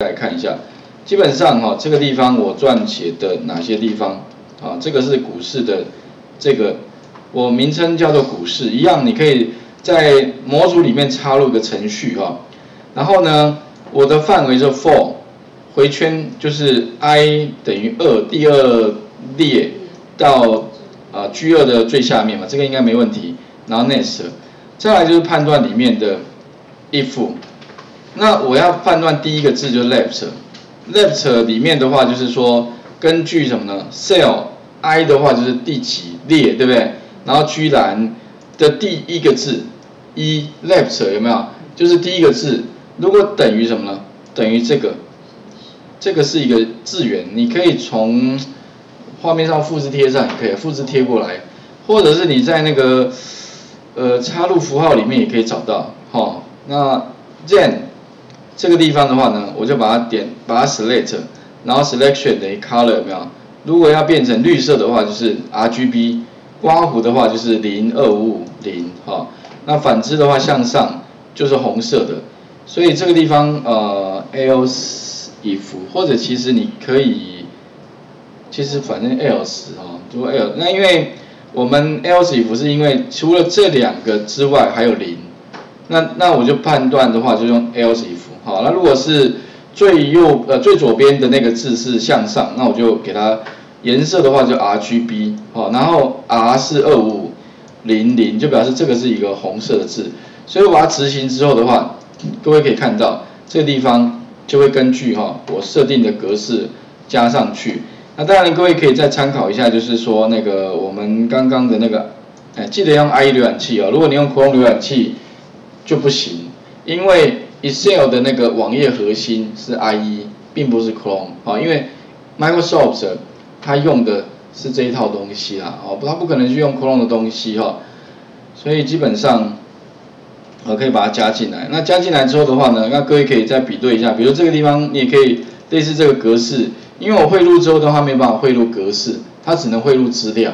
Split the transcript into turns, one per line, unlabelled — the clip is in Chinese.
来看一下，基本上哈，这个地方我撰写的哪些地方啊？这个是股市的这个，我名称叫做股市，一样你可以在模组里面插入个程序哈。然后呢，我的范围是 for，回圈就是 i 等于二，第二列到啊 G 二的最下面嘛，这个应该没问题。然后 next，再来就是判断里面的 if。那我要判断第一个字就是 left，left 里面的话就是说根据什么呢？cell i 的话就是第几列，对不对？然后居然的第一个字一 left 有没有？就是第一个字，如果等于什么呢？等于这个，这个是一个字元，你可以从画面上复制贴上也可以，复制贴过来，或者是你在那个呃插入符号里面也可以找到，好，那 then 这个地方的话呢，我就把它点，把它 select，然后 selection 等于 color 有没有？如果要变成绿色的话，就是 RGB，刮胡的话就是零二五五零，哈，那反之的话向上就是红色的，所以这个地方呃 else if 或者其实你可以，其实反正 else 哈，如果 else，那因为我们 else if 是因为除了这两个之外还有零，那那我就判断的话就用 else if。好，那如果是最右呃最左边的那个字是向上，那我就给它颜色的话就 R G B 好，然后 R 是二五五零零，就表示这个是一个红色的字，所以我把它执行之后的话，各位可以看到这个地方就会根据哈我设定的格式加上去。那当然各位可以再参考一下，就是说那个我们刚刚的那个，哎记得用 IE 浏览器哦，如果你用 Chrome 浏览器就不行，因为 Excel 的那个网页核心是 IE，并不是 Chrome 啊，因为 Microsoft 它用的是这一套东西啦，哦，它不可能去用 Chrome 的东西哈，所以基本上我可以把它加进来。那加进来之后的话呢，那各位可以再比对一下，比如这个地方你也可以类似这个格式，因为我汇入之后的话没办法汇入格式，它只能汇入资料。